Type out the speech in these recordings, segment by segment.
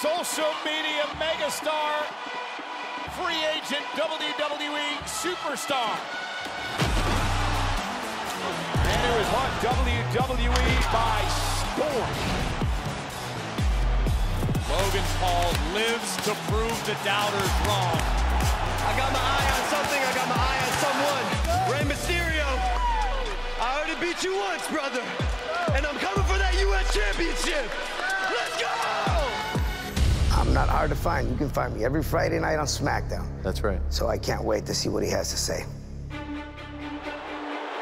social media megastar, free agent WWE superstar. And it was WWE by storm. Logan Paul lives to prove the doubters wrong. I got my eye on something, I got my eye on someone. Rey Mysterio, I already beat you once, brother. And I'm coming for that U.S. Championship. Let's go! I'm not hard to find. You can find me every Friday night on SmackDown. That's right. So I can't wait to see what he has to say.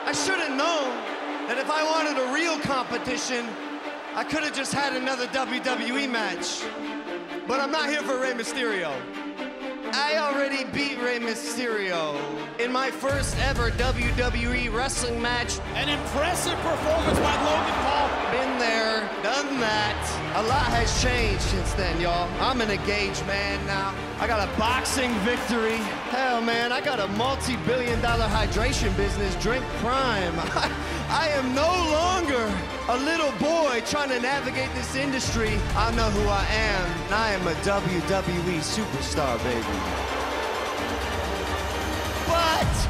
I should have known that if I wanted a real competition, I could have just had another WWE match. But I'm not here for Rey Mysterio. I already beat Rey Mysterio in my first ever WWE wrestling match. An impressive performance by Logan Paul. Been there, done that. A lot has changed since then, y'all. I'm an engaged man now. I got a boxing victory. Hell, man, I got a multi-billion dollar hydration business, Drink Prime. I am no longer a little boy trying to navigate this industry. I know who I am, and I am a WWE superstar, baby. But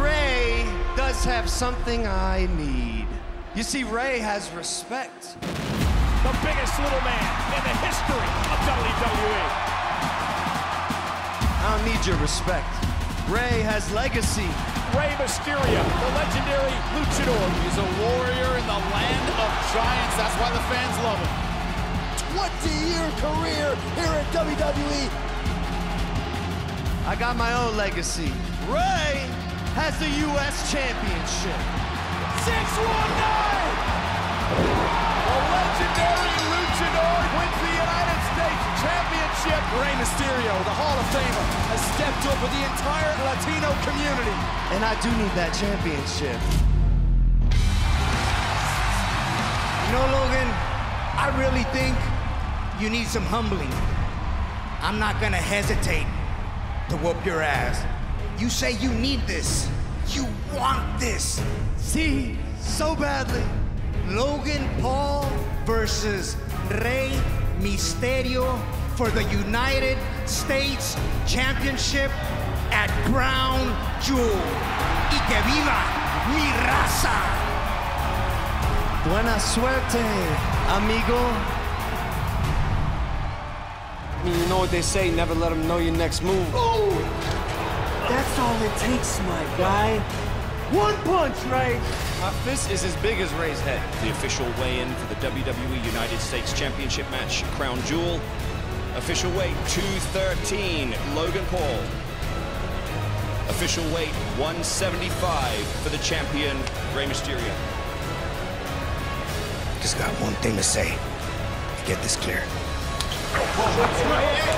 Rey does have something I need. You see, Rey has respect. The biggest little man in the history of WWE. I don't need your respect. Rey has legacy. Rey Mysterio, the legendary luchador. He's a warrior in the land of giants. That's why the fans love him. 20-year career here at WWE. I got my own legacy. Rey has the U.S. Championship. 619! Rey Mysterio, the Hall of Famer, has stepped up with the entire Latino community. And I do need that championship. You know, Logan, I really think you need some humbling. I'm not gonna hesitate to whoop your ass. You say you need this. You want this. See, so badly. Logan Paul versus Rey Mysterio for the United States Championship at Crown Jewel. Y que viva mi raza! Buena suerte, amigo. You know what they say, never let them know your next move. That's all it takes, my guy. One punch, Rey. My fist is as big as Rey's head. The official weigh-in for the WWE United States Championship match, Crown Jewel. Official weight 213, Logan Paul. Official weight 175 for the champion, Rey Mysterio. Just got one thing to say. Get this clear. Right.